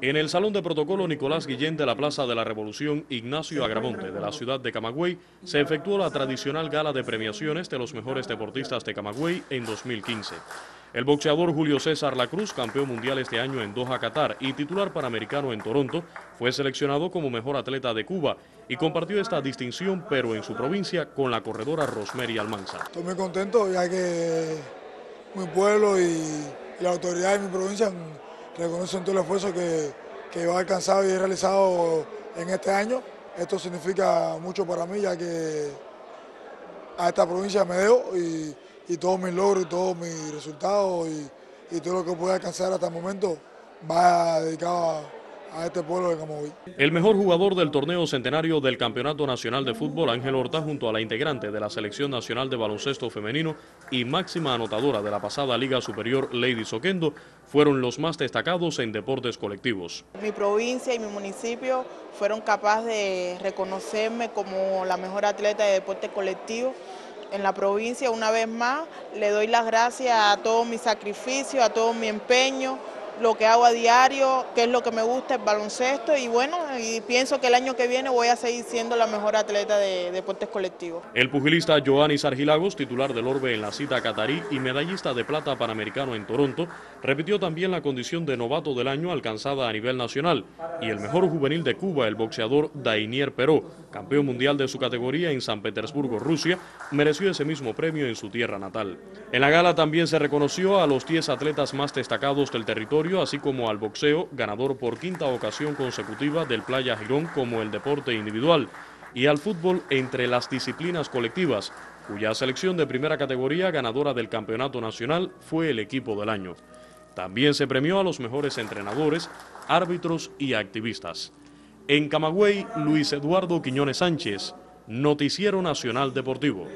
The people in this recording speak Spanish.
En el Salón de Protocolo Nicolás Guillén de la Plaza de la Revolución Ignacio Agramonte de la ciudad de Camagüey se efectuó la tradicional gala de premiaciones de los mejores deportistas de Camagüey en 2015. El boxeador Julio César La Cruz, campeón mundial este año en Doha, Qatar y titular panamericano en Toronto, fue seleccionado como mejor atleta de Cuba y compartió esta distinción, pero en su provincia, con la corredora Rosemary Almanza. Estoy muy contento ya que mi pueblo y, la autoridad de mi provincia reconocen todo el esfuerzo que, que he alcanzado y he realizado en este año. Esto significa mucho para mí ya que a esta provincia me debo y y todos mis logros y todos mis resultados y, todo lo que pude alcanzar hasta el momento va dedicado a, este pueblo de Camoví. El mejor jugador del torneo centenario del Campeonato Nacional de Fútbol, Ángel Horta, junto a la integrante de la Selección Nacional de Baloncesto Femenino y máxima anotadora de la pasada Liga Superior, Lady Soquendo, fueron los más destacados en deportes colectivos. Mi provincia y mi municipio fueron capaces de reconocerme como la mejor atleta de deporte colectivo en la provincia una vez más. Le doy las gracias a todo mi sacrificio, a todo mi empeño, lo que hago a diario, que es lo que me gusta, el baloncesto y bueno, y pienso que el año que viene voy a seguir siendo la mejor atleta de deportes colectivos. El pugilista Joanis Argilagos, titular del Orbe en la cita catarí y medallista de plata panamericano en Toronto, repitió también la condición de novato del año alcanzada a nivel nacional y el mejor juvenil de Cuba, el boxeador Dainier Peró, campeón mundial de su categoría en San Petersburgo, Rusia, mereció ese mismo premio en su tierra natal. En la gala también se reconoció a los 10 atletas más destacados del territorio así como al boxeo, ganador por quinta ocasión consecutiva del Playa Girón como el deporte individual, y al fútbol entre las disciplinas colectivas, cuya selección de primera categoría ganadora del campeonato nacional fue el equipo del año. También se premió a los mejores entrenadores, árbitros y activistas. En Camagüey, Luis Eduardo Quiñones Sánchez, Noticiero Nacional Deportivo.